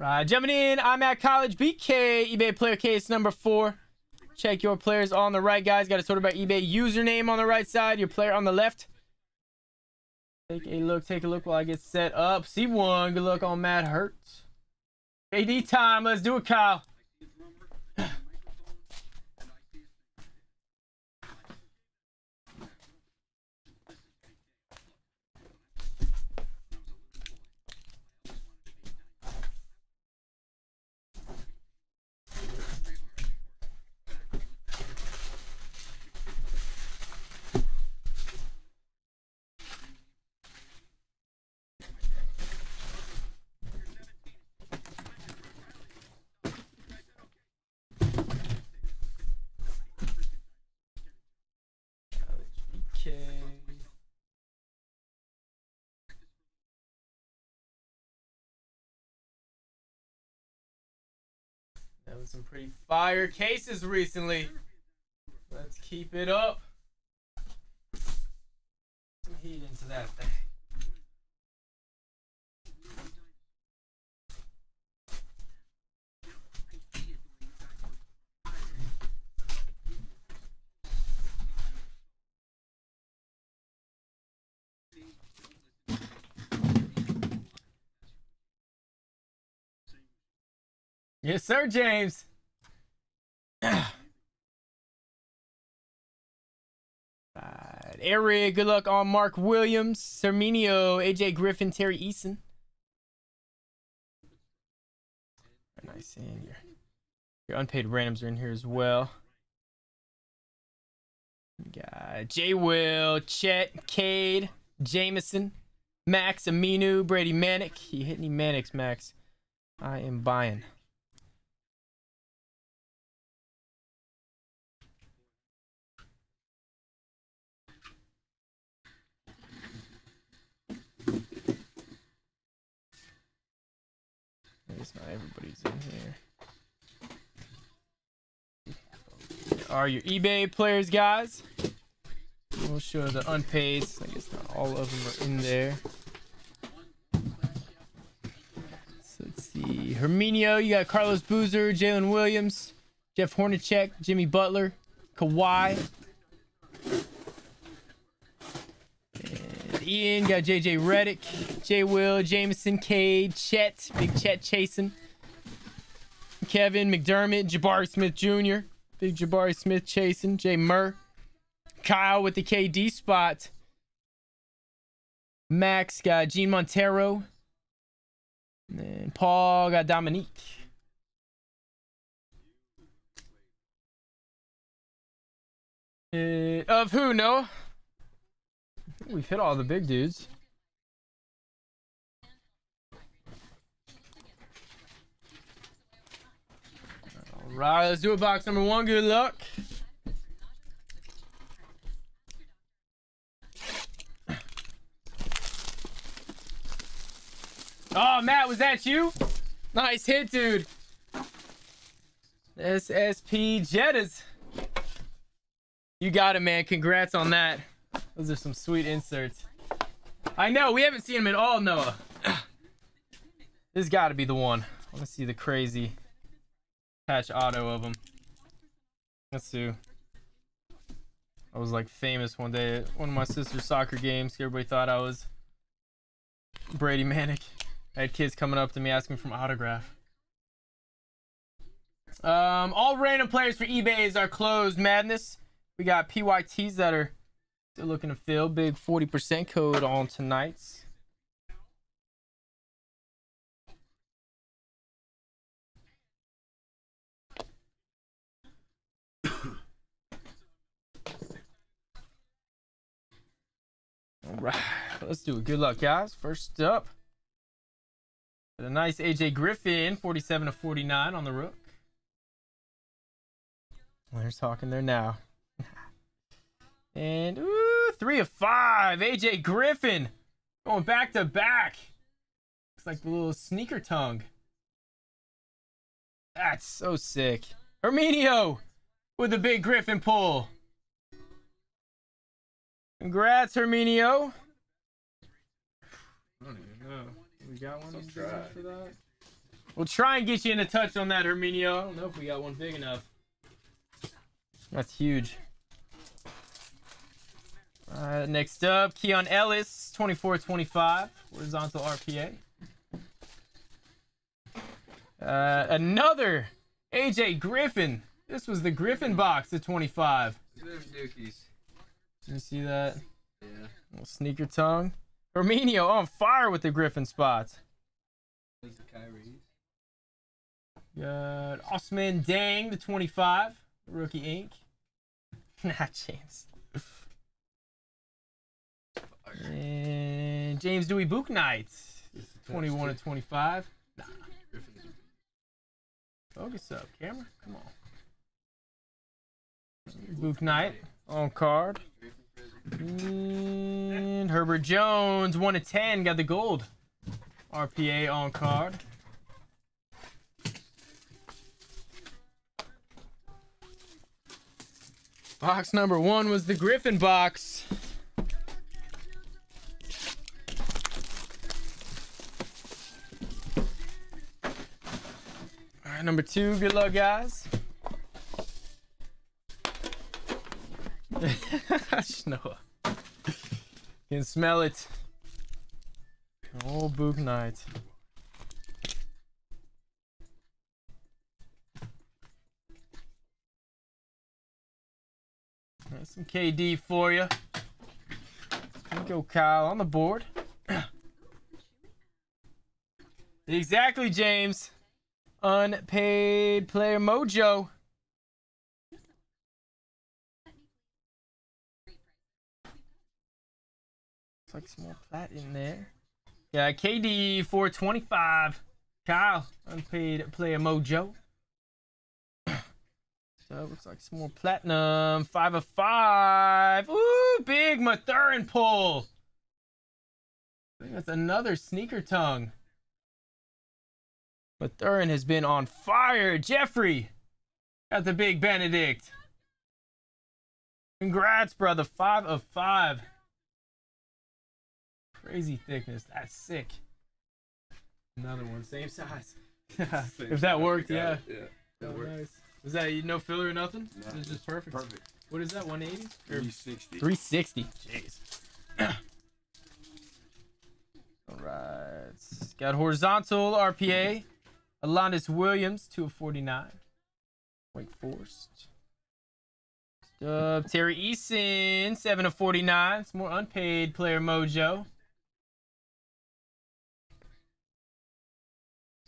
Right, jumping in, I'm at College BK, eBay player case number four. Check your players on the right, guys. Got to sorted by eBay username on the right side, your player on the left. Take a look, take a look while I get set up. C1, good luck on Matt Hurts. AD time, let's do it, Kyle. That some pretty fire cases recently. Let's keep it up. Some heat into that thing. Yes, sir, James. right. Eric, good luck on Mark Williams, Serminio, AJ Griffin, Tari Eason. Very nice. And your, your unpaid randoms are in here as well. We got J Will, Chet, Cade, Jameson, Max, Aminu, Brady Manek. You hit any Maneks, Max? I am buying. Not everybody's in here. Are your eBay players, guys. We'll show the unpaids. I guess not all of them are in there. So let's see. Herminio, you got Carlos Boozer, Jalen Williams, Jeff Hornacek, Jimmy Butler, Kawhi. Ian got JJ Redick, J Will, Jameson, Cade, Chet, Big Chet chasing. Kevin McDermott, Jabari Smith Jr., Big Jabari Smith chasing, Jay Murr. Kyle with the KD spot. Max got Jean Montero. And then Paul got Dominique. Uh, of who, Noah? We've hit all the big dudes. All right, let's do it. Box number one. Good luck. Oh, Matt, was that you? Nice hit, dude. SSP Jettas. You got it, man. Congrats on that. Those are some sweet inserts. I know, we haven't seen him at all, Noah. this got to be the one. I want to see the crazy patch auto of him. Let's see. I was like famous one day at one of my sister's soccer games. Everybody thought I was Brady Manek. I had kids coming up to me asking for an autograph. Um, all random players for eBays are closed. Madness. We got PYTs that are still looking to fill. Big 40% code on tonight's. All right, let's do it. Good luck, guys. First up, a nice AJ Griffin, 47 to 49 on the rook. They're talking there now. And ooh, three of five. AJ Griffin going back to back. Looks like the little sneaker tongue. That's so sick. Herminio with the big Griffin pull. Congrats, Herminio. I don't even know. We got one for that? We'll try and get you in a touch on that, Herminio. I don't know if we got one big enough. That's huge. Uh, next up, Keon Ellis, 24-25, horizontal RPA. Uh, another AJ Griffin. This was the Griffin box at 25. dookies. You see that? Yeah. Little sneaker tongue. Herminio on fire with the Griffin spots. Those are Kyrie's. Got Ousmane Dieng, the 25, rookie ink. Not James. And James Dewey Book Knight, 21 to 25. Nah, focus up, camera. Come on. Book Knight on card. And Herbert Jones, 1 to 10, got the gold. RPA on card. Box number one was the Griffin box. Number two. Good luck, guys. Noah. Can smell it. Oh, Book Night. Got some KD for you. Go Kyle on the board. exactly, James. Unpaid player mojo. Looks like some more plat in there. Yeah, KD 425. Kyle, unpaid player mojo. So it looks like some more platinum. Five of five. Ooh, big Mathurin pull. I think that's another sneaker tongue. Mathurin has been on fire. Jeffrey got the big Bennedict. Congrats, brother. Five of five. Crazy thickness. That's sick. Another one, same size. if that worked, yeah. Yeah. Oh, That worked. nice. Was that no filler or nothing? No. It's just perfect. Perfect. What is that? 180? 360. 360. Jeez. All right. Got horizontal RPA. Alondes Williams, 2 of 49. Wake Forest. Uh, Tari Eason, 7 of 49. Some more unpaid player mojo. Looks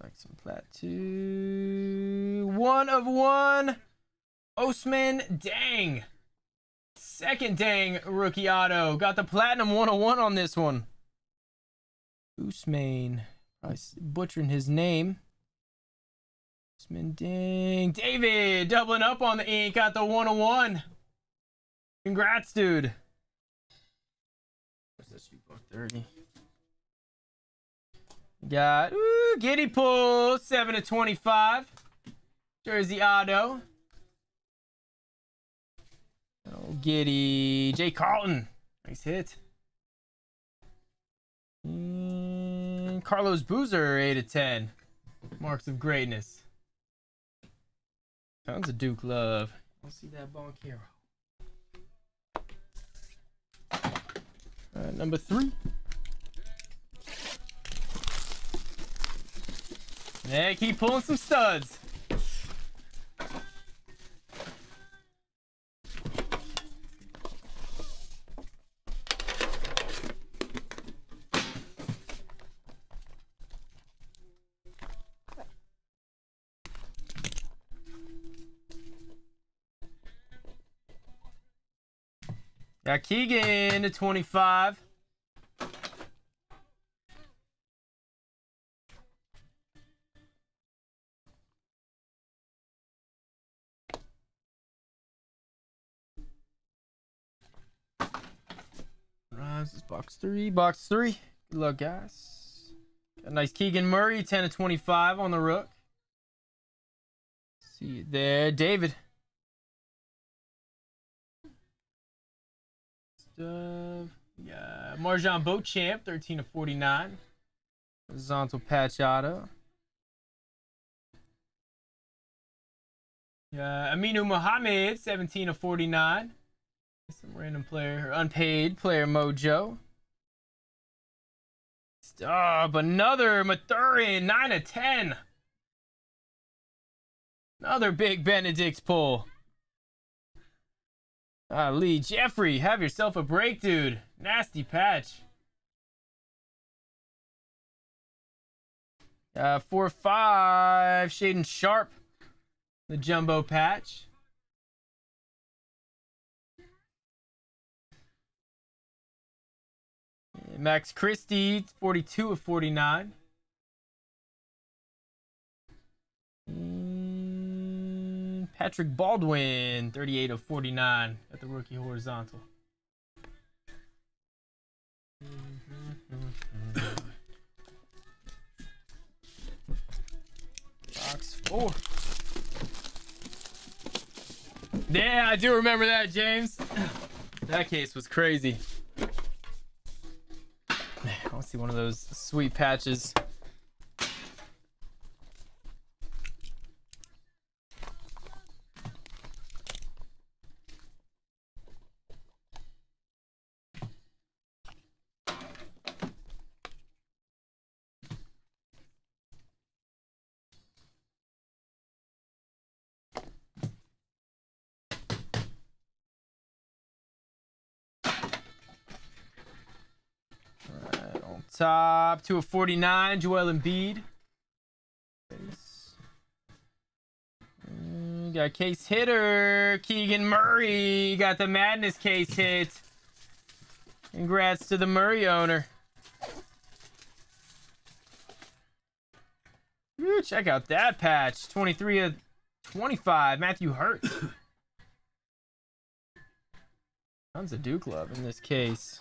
like some plat two. One of one. Ousmane Dieng. Second dang rookie auto. Got the platinum 101 on this one. Ousmane. Probably butchering his name. Ousmane Dieng. David doubling up on the ink. Got the 101. Congrats, dude. What's buck 30? Got ooh, Giddey pull 7 to 25. Jersey auto. Oh, Giddey. Jay Carlton. Nice hit. And Carlos Boozer, 8 to 10. Marks of greatness. Tons of Duke love. Let's see that Banchero. Uh, number three. Yeah, keep pulling some studs. Got Keegan to 25. Right, this is box three. Box three. Good luck, guys. Got a nice Keegan Murray, 10 to 25 on the rook. See you there, David. Yeah, MarJon Beauchamp, 13 of 49. Horizontal patch auto. Yeah, Aminu Mohammed, 17 of 49. Some random player, unpaid player mojo. Stop, uh, another Mathurin, 9 of 10. Another big Bennedict's pull. Ah, Lee Jeffrey, have yourself a break, dude. Nasty patch. Uh, 4 5, Shaedon Sharpe, the jumbo patch. Max Christie, 42 of 49. And Patrick Baldwin, 38 of 49 at the rookie horizontal. Box four. Yeah, I do remember that, James. That case was crazy. I want to see one of those sweet patches. Top, two of 49, Joel Embiid. Mm, Got case hitter, Keegan Murray. Got the madness case hit. Congrats to the Murray owner. Ooh, check out that patch. 23 of 25, Matthew Hurt. Tons of Duke love in this case.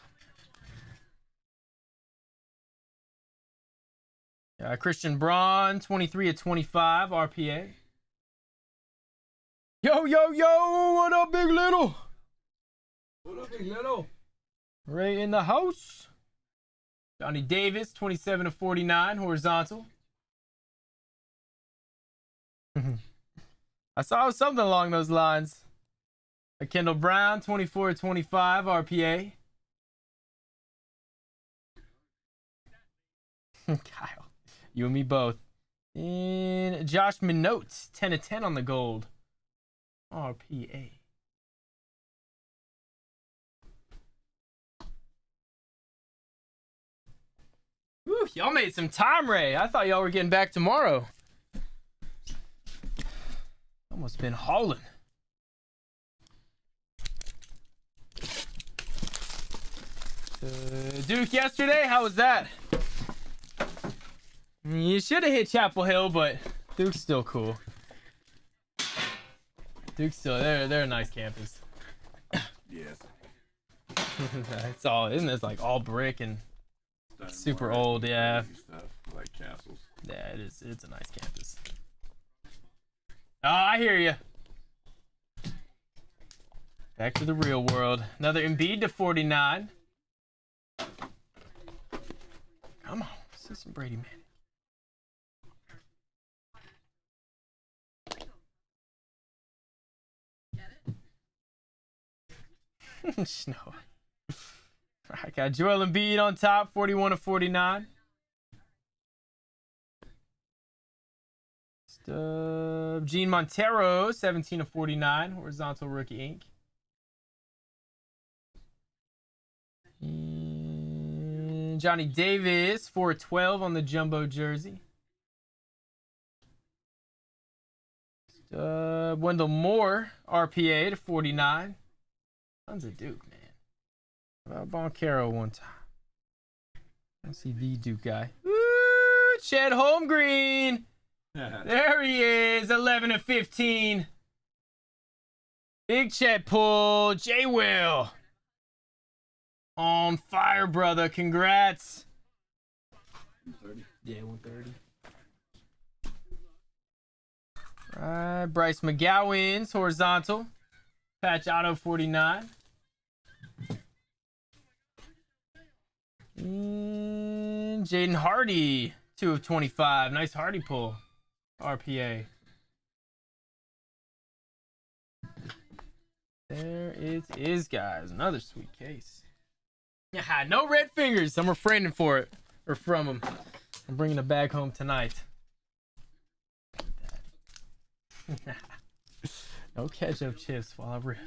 Uh, Christian Braun, 23 of 25, RPA. Yo, yo, yo, what up, Big Little? What up, big little? Right in the house. Johnny Davis, 27 of 49, horizontal. I saw something along those lines. A Kendall Brown, 24 of 25, RPA. Kyle, you and me both. And Josh Minott, 10 of 10 on the gold. RPA. Whew, y'all made some time, Ray. I thought y'all were getting back tomorrow. Almost been hauling. Uh, Duke yesterday, how was that? You should have hit Chapel Hill, but Duke's still cool. Duke's still they're they're a nice campus. Yes. it's all isn't this like all brick and Super old, yeah. Stuff, like castles. yeah, it is it's a nice campus. Oh, I hear you. Back to the real world. Another Embiid to 49. Come on, some Brady man. Snow. I got Joel Embiid on top, 41 of 49. Stub. Jean Montero, 17 of 49, horizontal rookie ink. And Johnny Davis, 4 of 12 on the jumbo jersey. Stub. Wendell Moore, RPA to 49. Tons of Duke, man. How about Banchero one time? Let's see the Duke guy. Woo! Chet Holmgren. There he is, 11 of 15. Big Chet pull. J Will. On fire, brother. Congrats. 130. Yeah, 130. Right, Bryce McGowens horizontal. Patch auto 49. And Jaden Hardy, 2 of 25. Nice Hardy pull. RPA. There it is, guys. Another sweet case. Yeah, no red fingers. I'm refraining for it or from them. I'm bringing a bag home tonight. no ketchup chips while I rip.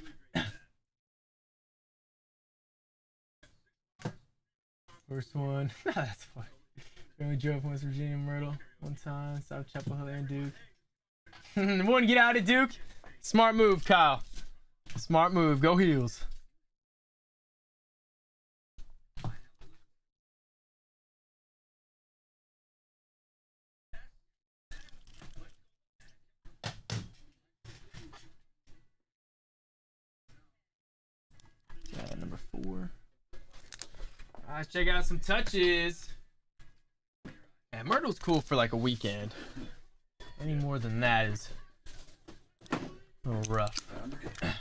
First one. That's funny. We drove West Virginia Myrtle one time. South Chapel Hill and Duke. Wouldn't get out of Duke. Smart move, Kyle. Smart move. Go heels. Yeah, number four. Let's check out some touches. Yeah, Myrtle's cool for like a weekend. Any more than that is a little rough. Uh,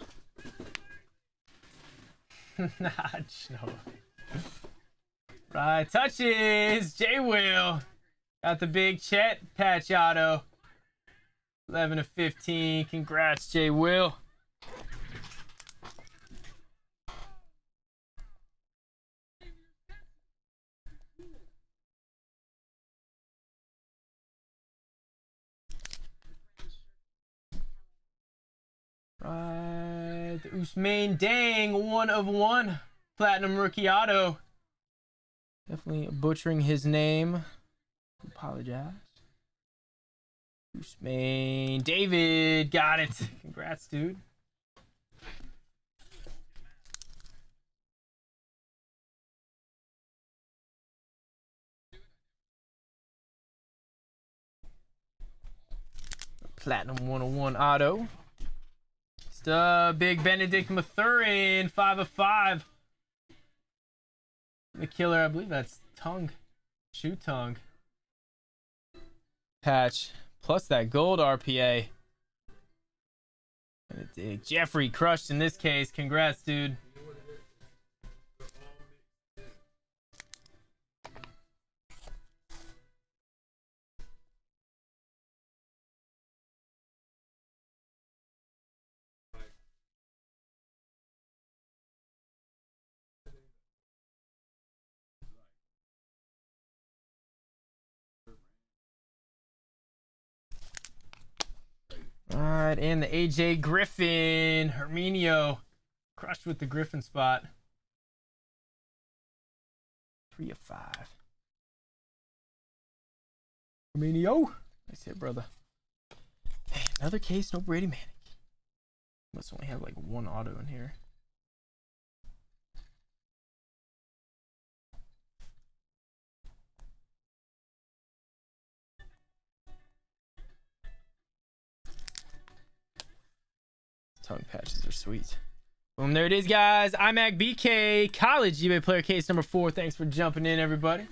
nah, no. Right, touches. J Will. Got the big Chet patch auto. 11 to 15. Congrats, J Will. Ousmane Dieng, one of one. Platinum rookie auto. Definitely butchering his name. Apologize. Usman David got it. Congrats, dude. Platinum 101 auto. The big Bennedict Mathurin, 5 of 5. The killer, I believe that's tongue. Shoe tongue. Patch. Plus that gold RPA. Bennedict. Jeffrey crushed in this case. Congrats, dude. And the AJ Griffin, Herminio, crushed with the Griffin spot. Three of five. Herminio, nice hit, brother. Man, another case, no Brady Manek. Must only have like one auto in here. Tongue patches are sweet. Boom, there it is, guys. iMac BK College eBay player case number four. Thanks for jumping in, everybody.